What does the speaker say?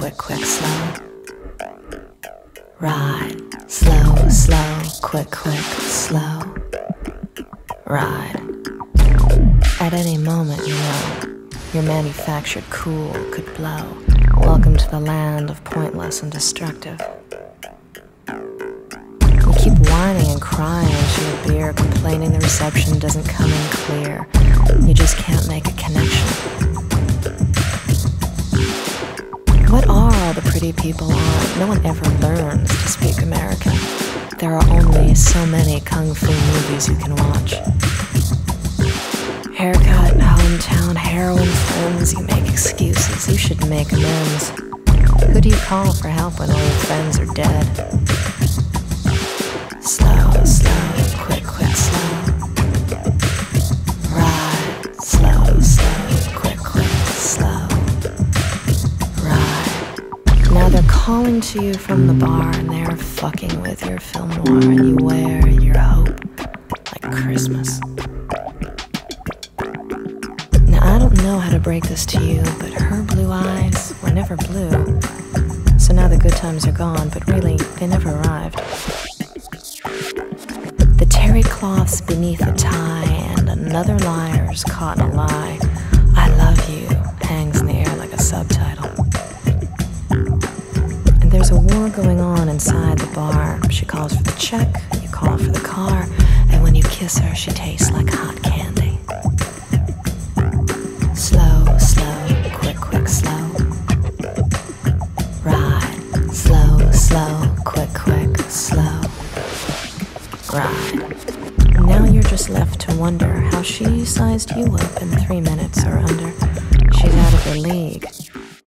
quick, quick, slow. Ride, slow, slow, quick, quick, slow. Ride. At any moment, you know, your manufactured cool could blow. Welcome to the land of pointless and destructive. You keep whining and crying into your beer, complaining the reception doesn't come in clear. You just can't make a connection. Pretty people on? No one ever learns to speak American. There are only so many kung fu movies you can watch. Haircut, hometown, heroin friends, you make excuses, you should make amends. Who do you call for help when all your friends are dead? Calling to you from the bar and they're fucking with your film noir and you wear your hope like Christmas. Now I don't know how to break this to you, but her blue eyes were never blue. So now the good times are gone, but really, they never arrived. The terry cloths beneath the tie, and another liar's caught in a lie. Inside the bar. She calls for the check, you call for the car, and when you kiss her, she tastes like hot candy. Slow, slow, quick, quick, slow. Ride, slow, slow, quick, quick, slow. Ride. Now you're just left to wonder how she sized you up in three minutes or under. She's out of her league.